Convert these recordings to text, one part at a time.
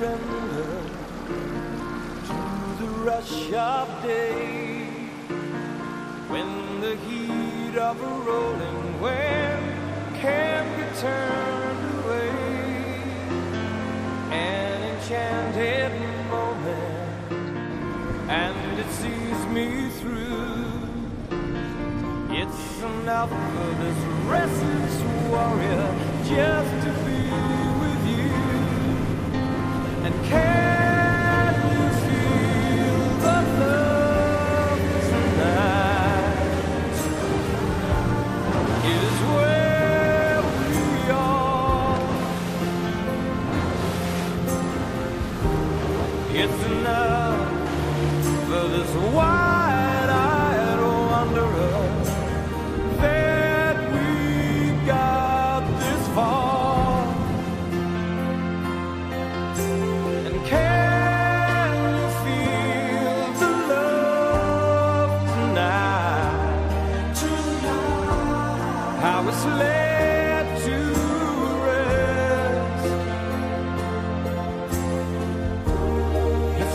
surrender to the rush of day when the heat of a rolling wind can't be turned away. An enchanted moment, and it sees me through. It's enough for this restless warrior just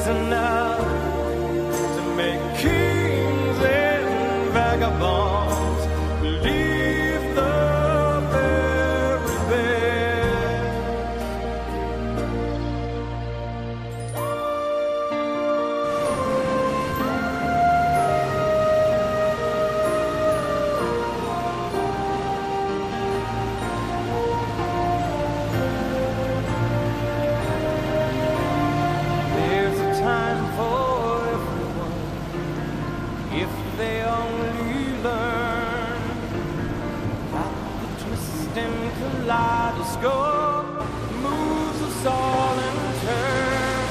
enough kaleidoscope moves us all in turn.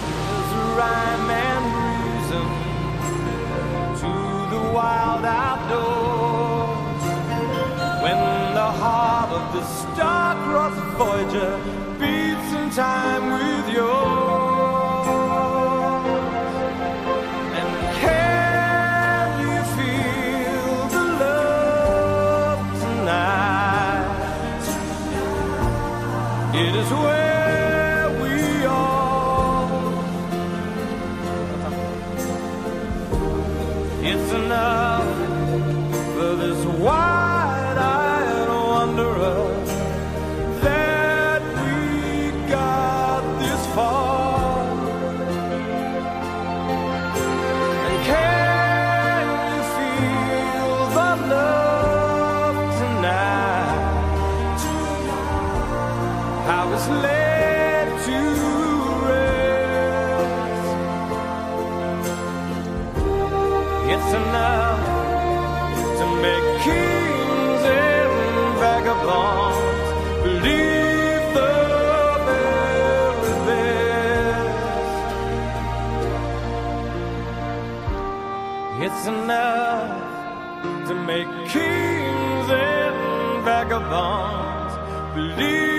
There's a rhyme and reason to the wild outdoors when the heart of the star-crossed Voyager beats in time It's enough to make kings and vagabonds believe.